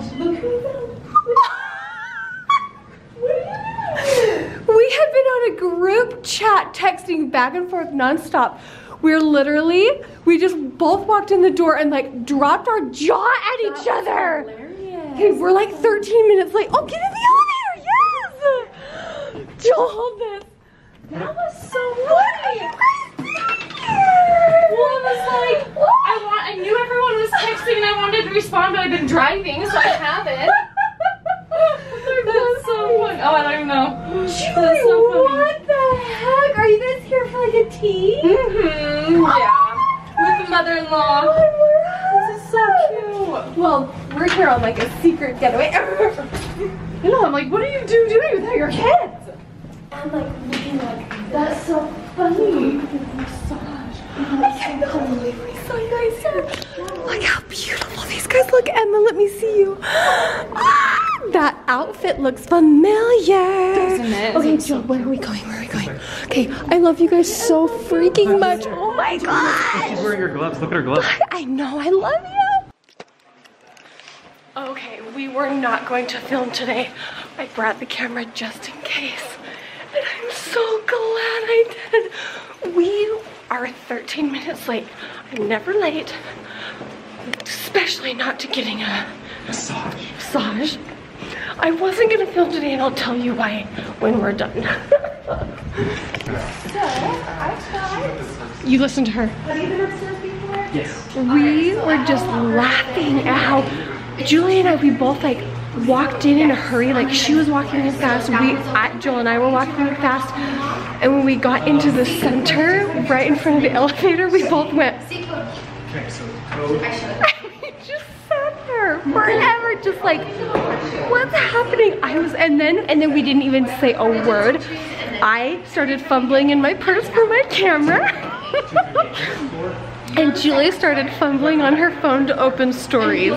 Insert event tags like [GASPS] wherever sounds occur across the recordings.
gosh, look who [LAUGHS] we. Had been on a group chat texting back and forth nonstop. We're literally, we just both walked in the door and like dropped our jaw at each other. Hilarious. Okay, we're like 13 minutes late. Oh, get in the elevator, yes! [GASPS] Joel, hold this. That was so funny. Well, I was like, I want. I knew everyone was texting, and I wanted to respond, but I've been driving, so I haven't. [LAUGHS] That's so funny. Oh, I don't even know. Julie, That's so funny. what the heck? Are you guys here for like a tea? Mm-hmm. Yeah. With the mother-in-law. This is so cute. Well, we're here on like a secret getaway. [LAUGHS] You know, I'm like, what are you do doing without your kids? I'm like looking like That's so funny. I cannot believe we saw you guys here. Look how beautiful these guys look. Emma, let me see you. Ah, that outfit looks familiar. Doesn't it? Okay, It's Jill, where are we going? Where are we going? Okay, I love you guys so freaking much. Oh my god. She's wearing her gloves. Look at her gloves. I know, I love you. Okay, we were not going to film today. I brought the camera just in case. And I'm so glad I did. We are 13 minutes late. I'm never late, especially not to getting a Massage. massage. I wasn't gonna film today and I'll tell you why when we're done. [LAUGHS] you listen to her. Yes. We were just laughing at how Julie and I, we both like walked in in a hurry. Like she was walking in fast. We, I, Jill and I were walking in fast. And when we got into the center, right in front of the [LAUGHS] elevator, we both went. Okay, [LAUGHS] so we just sat there forever, just like, what's happening? I was, and then, and then we didn't even say a word. I started fumbling in my purse for my camera. [LAUGHS] and Julie started fumbling on her phone to open stories.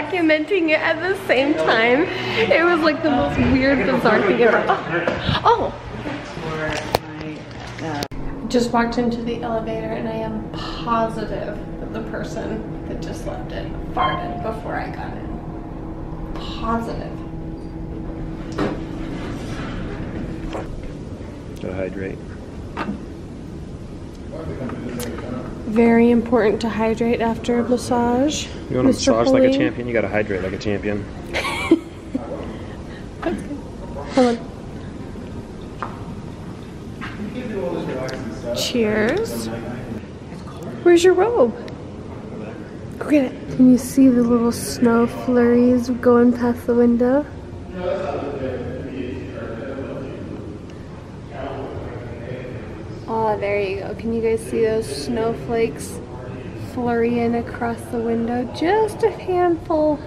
Documenting it at the same time. It was like the most weird, bizarre thing ever. Oh. oh. Just walked into the elevator and I am positive that the person that just left it farted before I got in. Positive. Gotta hydrate. Very important to hydrate after a massage. You want to Mr. massage like a champion, you gotta hydrate like a champion. [LAUGHS] Hold on. Cheers. Where's your robe? Go get it. Can you see the little snow flurries going past the window? There you go. Can you guys see those snowflakes flurrying across the window? Just a handful,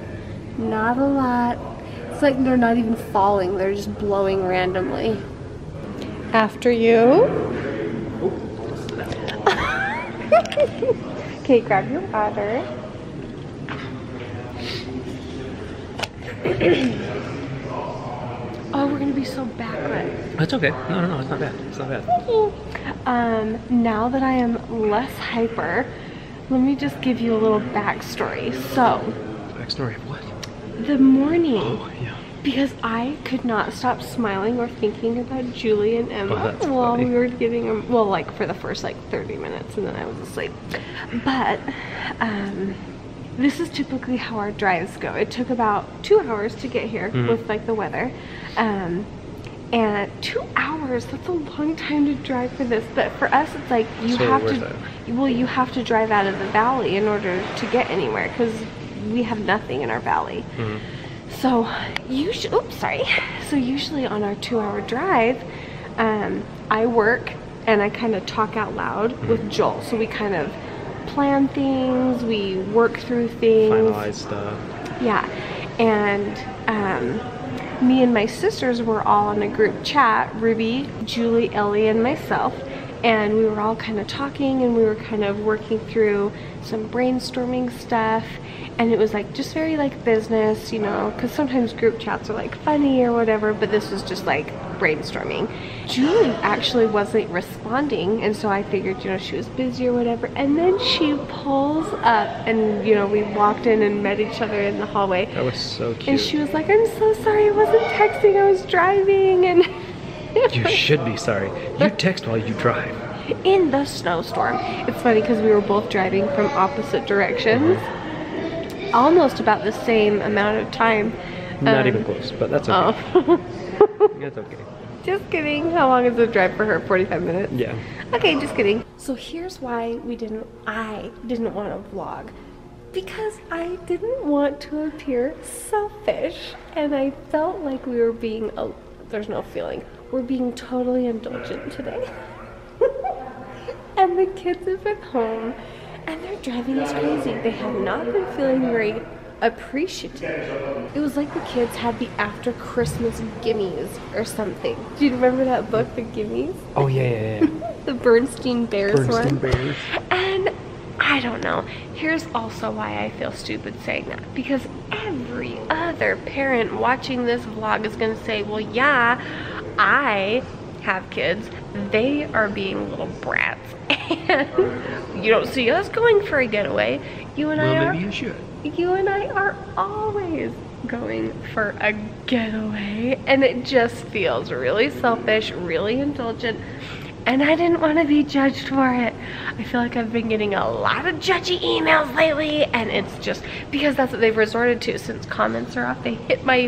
not a lot. It's like they're not even falling, they're just blowing randomly. After you. [LAUGHS] okay, grab your water. [CLEARS THROAT] oh, we're gonna be so backlit. That's okay. No, no, no, it's not bad. It's not bad. Um, now that I am less hyper, let me just give you a little backstory. So, Backstory of what? the morning, Oh, yeah. because I could not stop smiling or thinking about Julie and Emma Oh, while funny. we were getting them, well, like for the first like 30 minutes and then I was asleep. But, um, this is typically how our drives go. It took about two hours to get here Mhm. with like the weather. Um, and two hours, that's a long time to drive for this. But for us, it's like you So have to, it. well, you have to drive out of the valley in order to get anywhere because we have nothing in our valley. Mhm. So usually, oops, sorry. So usually on our two-hour drive, um, I work and I kind of talk out loud with Joel. So we kind of plan things, we work through things. Finalized stuff. Yeah, and um, me and my sisters were all in a group chat Ruby, Julie, Ellie, and myself. And we were all kind of talking and we were kind of working through some brainstorming stuff. And it was like just very like business you know because sometimes group chats are like funny or whatever but this was just like brainstorming. Julie actually wasn't responding and so i figured you know she was busy or whatever. And then she pulls up and you know we walked in and met each other in the hallway. That was so cute. and she was like i'm so sorry i wasn't texting i was driving and [LAUGHS] you should be sorry. You text while you drive. in the snowstorm. It's funny because we were both driving from opposite directions, almost about the same amount of time. Not Um, even close, but that's okay. Oh, [LAUGHS] That's okay. just kidding. How long is the drive for her? 45 minutes? Yeah. Okay, just kidding. So here's why we didn't, I didn't want to vlog. Because I didn't want to appear selfish. And I felt like we were being, oh, there's no feeling. We're being totally indulgent today. [LAUGHS] and the kids have been home and they're driving us crazy. They have not been feeling very appreciative. It was like the kids had the after Christmas gimmies or something. Do you remember that book, The Gimmies? Oh yeah, yeah, yeah. [LAUGHS] The Bernstein Bears Bernstein one. Bears. I don't know. Here's also why I feel stupid saying that. Because every other parent watching this vlog is going to say, well, yeah, I have kids. They are being little brats. [LAUGHS] And you don't see us going for a getaway. You and I are maybe you should. you and I are always going for a getaway and it just feels really selfish, really indulgent and I didn't want to be judged for it. I feel like I've been getting a lot of judgy emails lately and it's just because that's what they've resorted to since comments are off. They hit my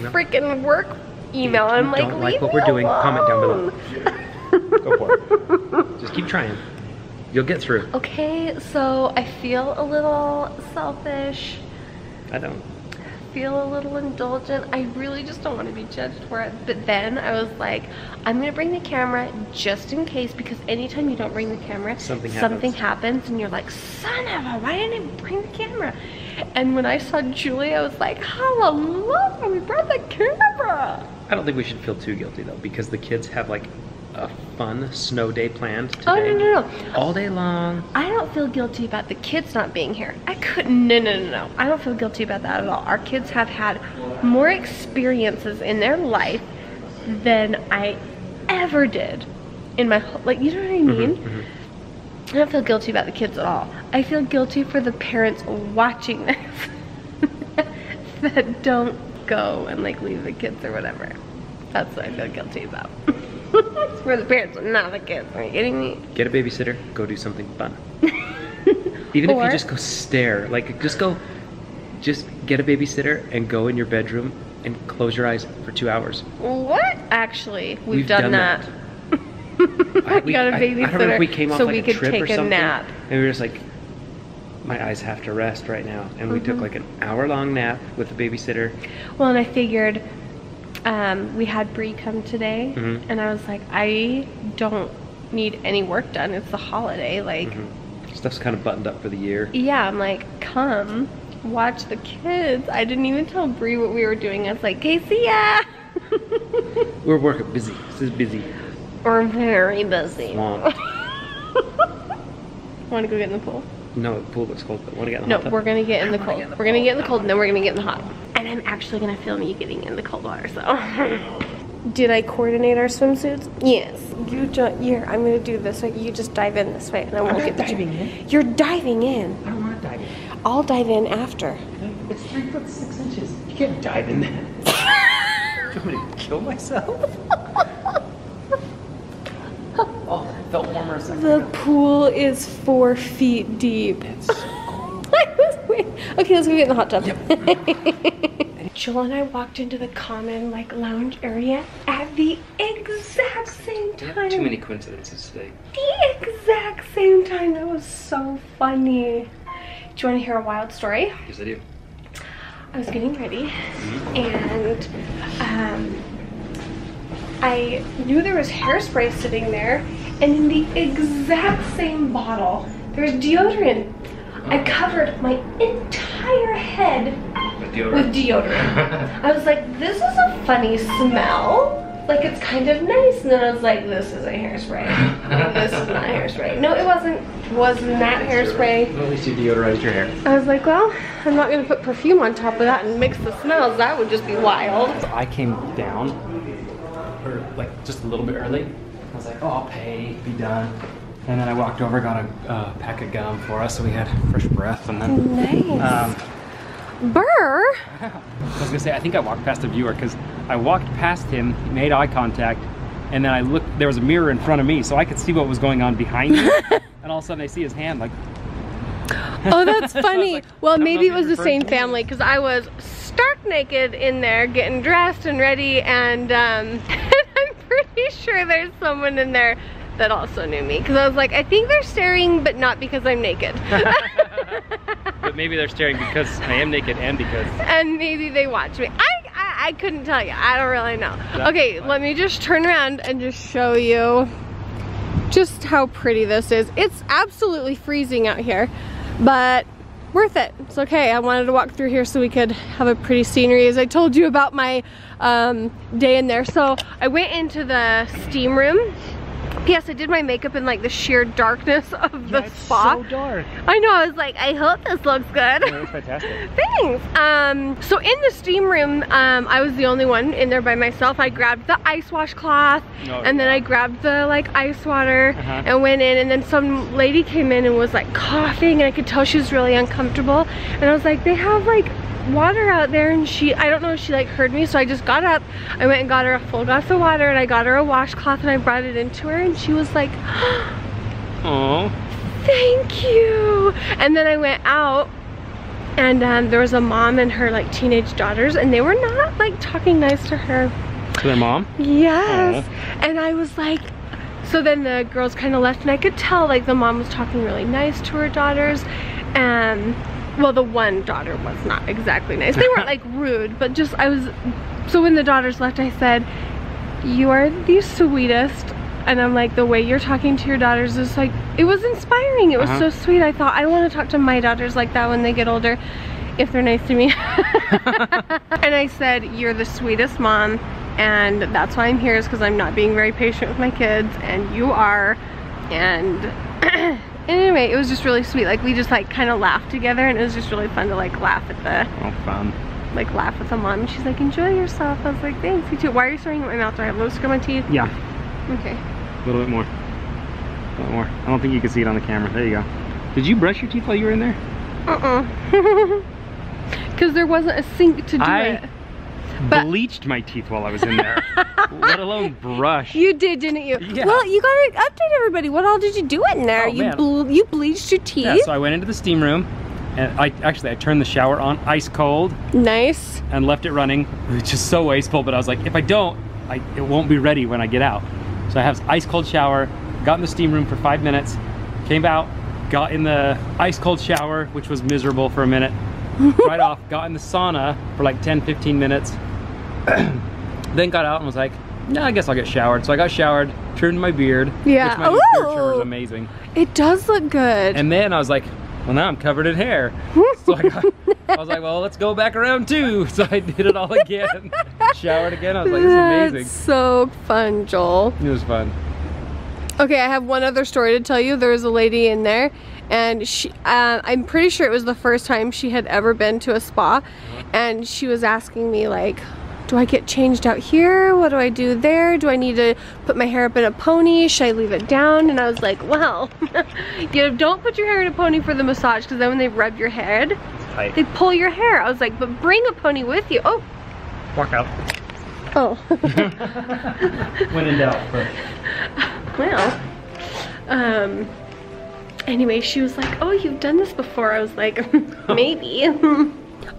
No. freaking work email and I'm like, don't like "Leave what we're doing, comment down below." [LAUGHS] Go for it. Just keep trying. You'll get through. Okay, so I feel a little selfish. I don't. Feel a little indulgent. I really just don't want to be judged for it. But then I was like, I'm gonna bring the camera just in case because anytime you don't bring the camera, Something something happens. happens and you're like, son of a, why didn't I bring the camera? And when I saw Julie, I was like, hallelujah, we brought the camera. I don't think we should feel too guilty though, because the kids have like a fun snow day planned today. Oh, no, no, no. All day long. I don't feel guilty about the kids not being here. I couldn't, no, no, no, no. I don't feel guilty about that at all. Our kids have had more experiences in their life than I ever did in my whole, like, you know what I mm-hmm, mean? Mm-hmm. I don't feel guilty about the kids at all. I feel guilty for the parents watching this [LAUGHS] that don't go and like leave the kids or whatever. That's what I feel guilty about. [LAUGHS] it's for the parents, not the kids. Are you kidding me? Get a babysitter. Go do something fun. [LAUGHS] Even if you just go stare, like just go, just get a babysitter and go in your bedroom and close your eyes for two hours. What? Actually, we've, We've done, done that. [LAUGHS] I, [LAUGHS] We got a I, I don't remember babysitter if we came off so like we a could trip or take a nap. and we were just like, my eyes have to rest right now, and we took Mm-hmm. like an hour long nap with the babysitter. Well, and I figured um, we had Bree come today, Mhm. and I was like, I don't need any work done. It's the holiday. Like, Mm-hmm. Stuff's kind of buttoned up for the year. yeah, I'm like, come watch the kids. I didn't even tell Bree what we were doing. I was like, okay, see ya. We're working busy. This is busy. We're very busy. [LAUGHS] Want to go get in the pool? No, the pool looks cold, but want to get in the No, we're gonna get in the cold. get in the We're gonna get in the cold, and then we're gonna get in the hot. And I'm actually gonna film you getting in the cold water. So, [LAUGHS] did I coordinate our swimsuits? Yes. You just here. I'm gonna do this. way. you just dive in this way, and I won't not get the diving in. You're diving in. I don't want to dive in. I'll dive in after. It's three foot six inches. You can't dive in that. [LAUGHS] Do you want me to kill myself? [LAUGHS] oh, it felt warmer a The pool is four feet deep. It's so cold. okay, let's go get in the hot tub. [LAUGHS] Joel and I walked into the common like lounge area at the exact same time. Too many coincidences today. the exact same time. That was so funny. Do you want to hear a wild story? Yes, I do. I was getting ready and um, I knew there was hairspray sitting there, and in the exact same bottle, there was deodorant. I covered my entire head With with deodorant. [LAUGHS] I was like, this is a funny smell. like it's kind of nice. And then I was like, this is a hairspray. [LAUGHS] this is not hairspray. No, it wasn't. Wasn't that hairspray? Well, at least you deodorized your hair. I was like, well, I'm not gonna put perfume on top of that and mix the smells. That would just be wild. I came down, or like just a little bit early. I was like, oh, I'll pay, be done. And then I walked over, got a uh, pack of gum for us, so we had fresh breath. And then, Nice. um, Burr. I was gonna say, I think I walked past a viewer because I walked past him, made eye contact, and then I looked. There was a mirror in front of me, so I could see what was going on behind me. [LAUGHS] and all of a sudden, I see his hand like. Oh, that's [LAUGHS] funny. like, well, maybe it was the same family because I was stark naked in there getting dressed and ready, and um, [LAUGHS] I'm pretty sure there's someone in there that also knew me because I was like, I think they're staring, but not because I'm naked. [LAUGHS] [LAUGHS] but maybe they're staring because I am naked and because. and maybe they watch me. I, I, I couldn't tell you. I don't really know. That's okay, let me just turn around and just show you just how pretty this is. It's absolutely freezing out here, but worth it. It's okay. I wanted to walk through here so we could have a pretty scenery as I told you about my um, day in there. So I went into the steam room. P.S. I did my makeup in like the sheer darkness [LAUGHS] of the spa. It's so dark. I know, I was like, I hope this looks good. That's fantastic. [LAUGHS] Thanks. Um, so in the steam room, um, I was the only one in there by myself. I grabbed the ice washcloth Oh, and then. I grabbed the like ice water Uh-huh. and went in and then some lady came in and was like coughing and I could tell she was really uncomfortable. And I was like, they have like water out there and she, I don't know if she like heard me. So I just got up, I went and got her a full glass of water and I got her a washcloth and I brought it into her and she was like, [GASPS] Oh. thank you and then i went out and um, there was a mom and her like teenage daughters and they were not like talking nice to her To their mom? yes and i was like so then the girls kind of left and i could tell like the mom was talking really nice to her daughters and well the one daughter was not exactly nice. They weren't like [LAUGHS] rude but just i was so when the daughters left i said you are the sweetest and I'm like the way you're talking to your daughters is like it was inspiring. It was Uh-huh. so sweet. I thought I want to talk to my daughters like that when they get older if they're nice to me. [LAUGHS] And I said you're the sweetest mom and that's why I'm here is because I'm not being very patient with my kids and you are and [CLEARS THROAT] anyway it was just really sweet like we just like kind of laughed together and it was just really fun to like laugh at the Oh, fun. like laugh with the mom she's like enjoy yourself I was like thanks you too why are you staring at my mouth do I have lipstick on my teeth Yeah, okay a little bit more. A little more. I don't think you can see it on the camera. There you go. Did you brush your teeth while you were in there? uh-uh [LAUGHS] because there wasn't a sink to do I- it But- Bleached my teeth while I was in there. [LAUGHS] let alone brush. you did didn't you Yeah. well you gotta update everybody what all did you do in there Oh, you ble- you bleached your teeth Yeah, so I went into the steam room and I actually I turned the shower on ice cold nice and left it running, which is so wasteful, but I was like, if I don't, I, it won't be ready when I get out. So I have this ice cold shower, got in the steam room for five minutes, came out, got in the ice cold shower, which was miserable for a minute, [LAUGHS] right off, got in the sauna for like 10, 15 minutes, [CLEARS THROAT] then got out and was like, no, I guess I'll get showered. So I got showered, trimmed my beard, Yeah. which my beard trimmer is amazing. it does look good And then I was like, well, now I'm covered in hair. [LAUGHS] So I, got, I was like, well, let's go back around too. [LAUGHS] So I did it all again. [LAUGHS] Showered again. I was like, this is That's amazing. so fun Joel It was fun. Okay, I have one other story to tell you. There was a lady in there, and she, uh, I'm pretty sure it was the first time she had ever been to a spa, and she was asking me like, do I get changed out here? What do I do there? Do I need to put my hair up in a pony? Should I leave it down? And I was like, well, [LAUGHS] you don't put your hair in a pony for the massage because then when they rub your head, they pull your hair. I was like, but bring a pony with you. Oh, Walk out. oh. [LAUGHS] When in doubt. But well um anyway she was like oh you've done this before i was like [LAUGHS] maybe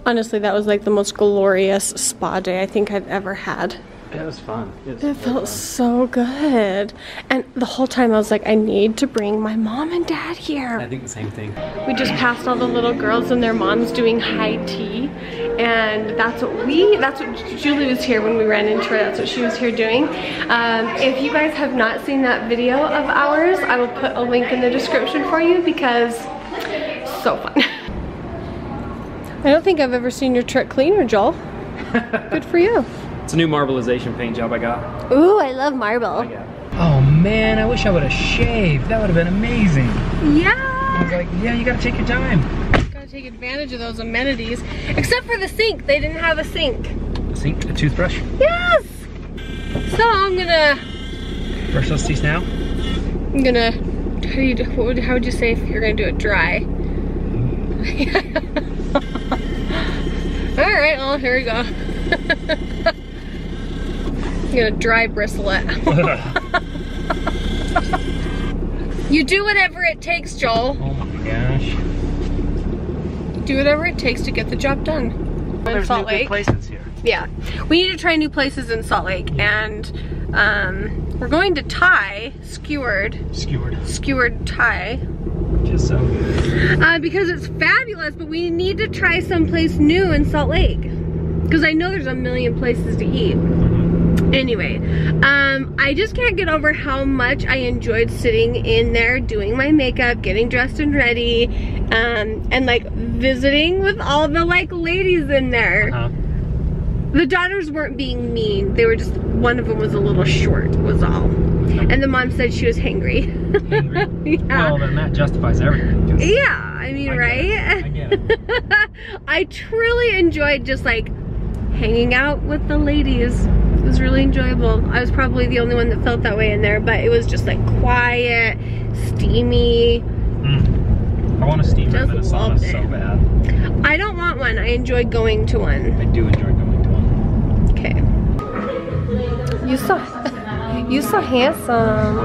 honestly that was like the most glorious spa day i think i've ever had. It was fun. It, was it felt so good. And the whole time i was like i need to bring my mom and dad here. I think the same thing. we just passed all the little girls and their moms doing high tea. And that's what we that's what julie was here when we ran into her. That's what she was here doing. Um, if you guys have not seen that video of ours i will put a link in the description for you because so fun [LAUGHS] i don't think i've ever seen your truck cleaner joel [LAUGHS] good for you It's a new marbleization paint job I got. Ooh, I love marble. Oh man, I wish I would have shaved. That would have been amazing. Yeah. I was like, yeah, you gotta take your time. Gotta take advantage of those amenities. Except for the sink. They didn't have a sink. A Sink, a toothbrush. Yes! So I'm gonna, Brush those teeth now. I'm gonna, how do you, do- would, how would you say if you're gonna do it dry? Mm. All [LAUGHS] right, well, here we go. [LAUGHS] I'm gonna dry bristle it. [LAUGHS] you do whatever it takes, Joel. Oh my gosh. Do whatever it takes to get the job done. In Salt Lake. places here. Yeah, we need to try new places in Salt Lake, and um, we're going to Thai, skewered, Skewered. skewered Thai, Just so good. uh, because it's fabulous. But we need to try someplace new in Salt Lake, because I know there's a million places to eat. Anyway, um, I just can't get over how much I enjoyed sitting in there doing my makeup, getting dressed and ready, um, and like visiting with all the like ladies in there. Uh-huh. The daughters weren't being mean. They were just, one of them was a little short, was all. And the mom said she was hangry. Angry. [LAUGHS] yeah. Well, then that justifies everything. yeah, I mean, I right? I get it. [LAUGHS] I truly enjoyed just like hanging out with the ladies. It was really enjoyable. I was probably the only one that felt that way in there, but it was just like quiet, steamy. Mm. I want a steam room Just and a sauna so bad. I don't want one. I enjoy going to one. I do enjoy going to one. Okay. You so [LAUGHS] you so handsome.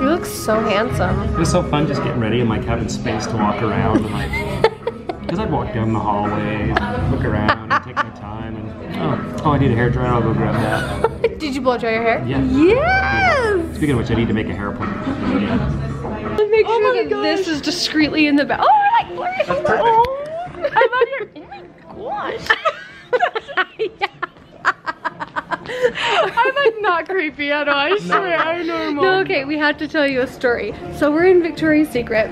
You look so handsome. It was so fun just getting ready and like having space to walk around and like [LAUGHS] because I'd walk down the hallways and look around and take my time and oh, oh I need a hair dryer, I'll go grab that. [LAUGHS] Did you blow dry your hair? Yeah. Yes. Speaking of which, I need to make a hair appointment. Yeah. Make oh sure that this is discreetly in the back. Oh, I like That's perfect. Oh, I love your. Oh my gosh. [LAUGHS] I'm like not creepy at all. I swear, I'm normal. No, okay, we have to tell you a story. So we're in Victoria's Secret.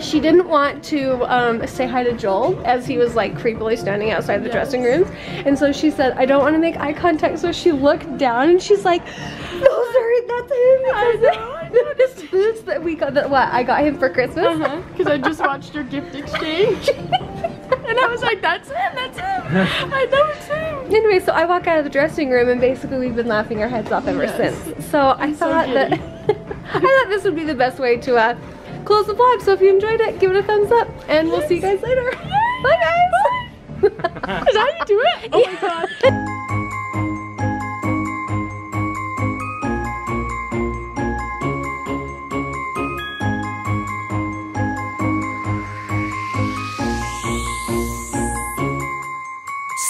She didn't want to um, say hi to Joel as he was like creepily standing outside the dressing rooms. And so she said, I don't want to make eye contact. So she looked down and she's like, those are, that's him. I noticed [LAUGHS] this that we got, that what, I got him for Christmas. Because I just watched your gift [LAUGHS] exchange. and I was like, that's him, that's him. I know it's him. [LAUGHS] Anyway, so I walk out of the dressing room and basically we've been laughing our heads off ever Yes. since. So I so thought that. [LAUGHS] I thought this would be the best way to uh, close the vlog. So if you enjoyed it, give it a thumbs up and we'll see you guys later. [LAUGHS] Bye guys. Is that how you do it? Oh my god.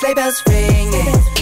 Sleigh bells ringing,